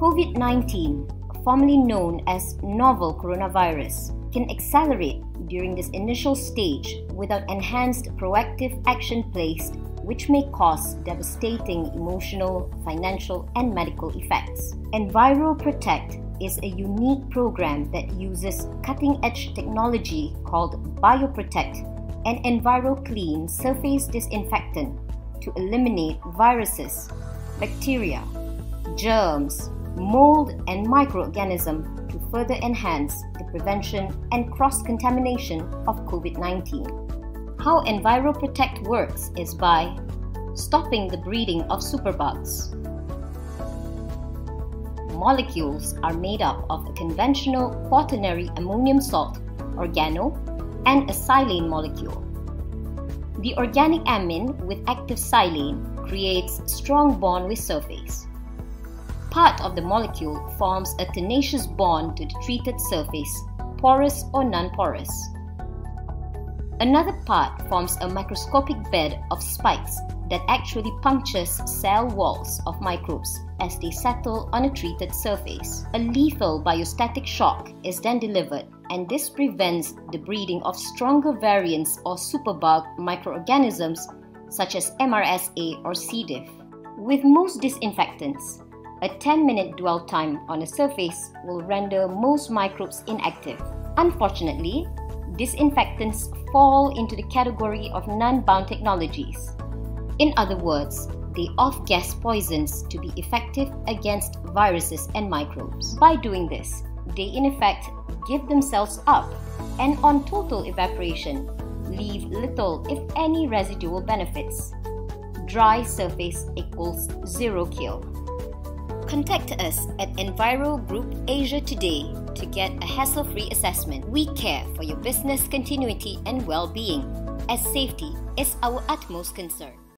COVID 19, formerly known as novel coronavirus, can accelerate during this initial stage without enhanced proactive action placed, which may cause devastating emotional, financial, and medical effects. EnviroProtect is a unique program that uses cutting edge technology called BioProtect and EnviroClean surface disinfectant to eliminate viruses, bacteria, germs, mold, and microorganism to further enhance the prevention and cross-contamination of COVID-19. How EnviroProtect works is by stopping the breeding of superbugs. Molecules are made up of a conventional quaternary ammonium salt, organo, and a silane molecule. The organic amine with active silane creates strong bond with surface. Part of the molecule forms a tenacious bond to the treated surface, porous or non-porous. Another part forms a microscopic bed of spikes that actually punctures cell walls of microbes as they settle on a treated surface. A lethal biostatic shock is then delivered and this prevents the breeding of stronger variants or superbug microorganisms such as MRSA or C. diff. With most disinfectants, a 10 minute dwell time on a surface will render most microbes inactive. Unfortunately, disinfectants fall into the category of non-bound technologies. In other words, they off-gas poisons to be effective against viruses and microbes. By doing this, they in effect give themselves up and on total evaporation, leave little if any residual benefits. Dry surface equals zero kill. Contact us at Enviro Group Asia today to get a hassle-free assessment. We care for your business continuity and well-being, as safety is our utmost concern.